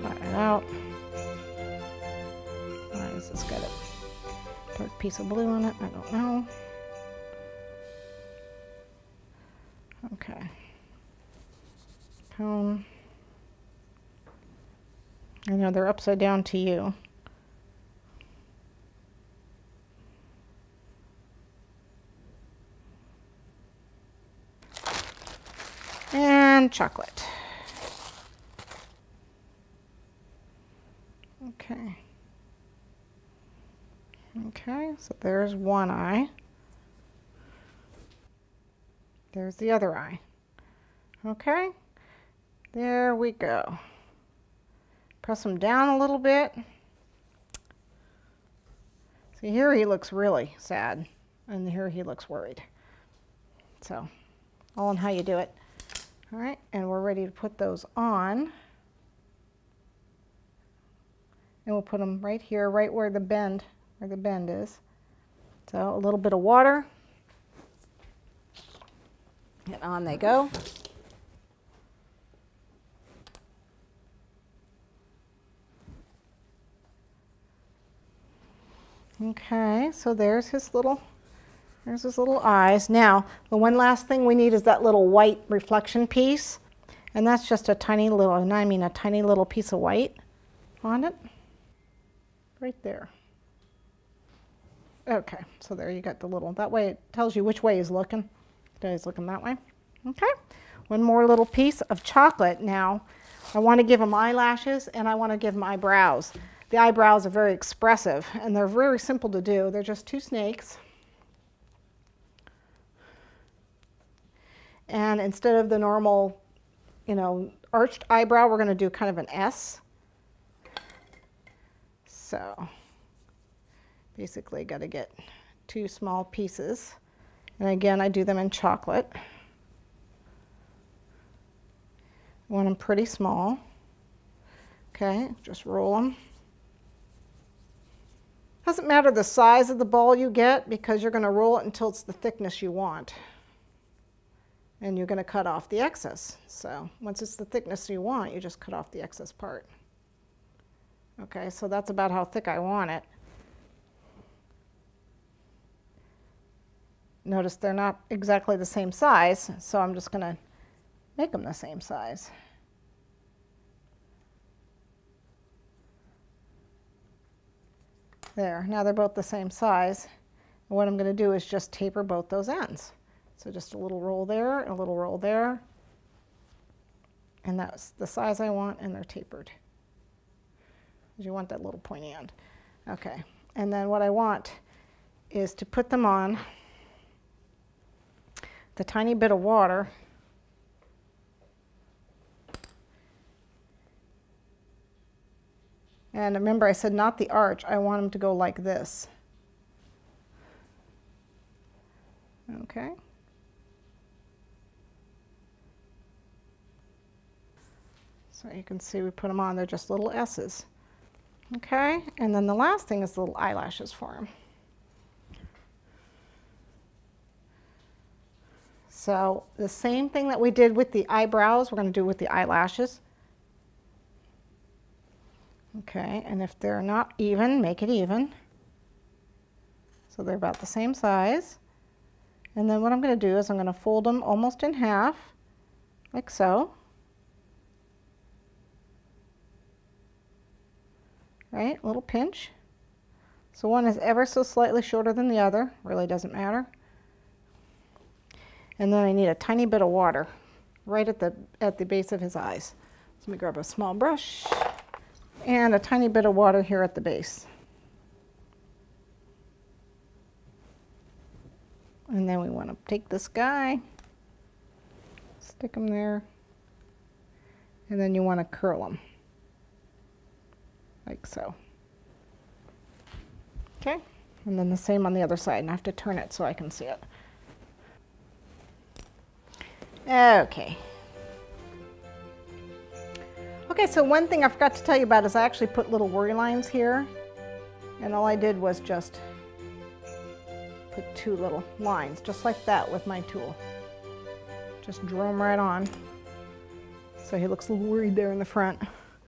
Flat it out. Why has this got a dark piece of blue on it? I don't know. Okay. Cone. I know they're upside down to you. And chocolate. Okay. Okay, so there's one eye. There's the other eye. Okay, there we go. Press them down a little bit. See here he looks really sad and here he looks worried. So all in how you do it. All right, and we're ready to put those on. And we'll put them right here, right where the bend, where the bend is. So a little bit of water. And on they go. Okay, so there's his little, there's his little eyes. Now, the one last thing we need is that little white reflection piece. And that's just a tiny little, and I mean a tiny little piece of white on it. Right there. Okay, so there you got the little, that way it tells you which way he's looking. He's looking that way. Okay, one more little piece of chocolate now. I want to give him eyelashes and I want to give him eyebrows. The eyebrows are very expressive and they're very simple to do. They're just two snakes. And instead of the normal, you know, arched eyebrow, we're going to do kind of an S. So basically got to get two small pieces. And again, I do them in chocolate. I want them pretty small. Okay, just roll them. Doesn't matter the size of the ball you get because you're going to roll it until it's the thickness you want. And you're going to cut off the excess. So once it's the thickness you want, you just cut off the excess part. Okay, so that's about how thick I want it. Notice they're not exactly the same size, so I'm just going to make them the same size. There, now they're both the same size. What I'm going to do is just taper both those ends. So just a little roll there, a little roll there. And that's the size I want, and they're tapered. You want that little pointy end. Okay, and then what I want is to put them on the tiny bit of water And remember I said not the arch, I want them to go like this. Okay. So you can see we put them on, they're just little S's. Okay, and then the last thing is the little eyelashes for him. So the same thing that we did with the eyebrows, we're going to do with the eyelashes. Okay, and if they're not even, make it even. So they're about the same size. And then what I'm going to do is I'm going to fold them almost in half, like so. Right, a little pinch. So one is ever so slightly shorter than the other, really doesn't matter. And then I need a tiny bit of water right at the, at the base of his eyes. So let me grab a small brush and a tiny bit of water here at the base. And then we want to take this guy, stick him there, and then you want to curl him, like so. Okay, and then the same on the other side, and I have to turn it so I can see it. Okay. Okay, so one thing I forgot to tell you about is I actually put little worry lines here. And all I did was just put two little lines, just like that with my tool. Just drew them right on. So he looks a little worried there in the front.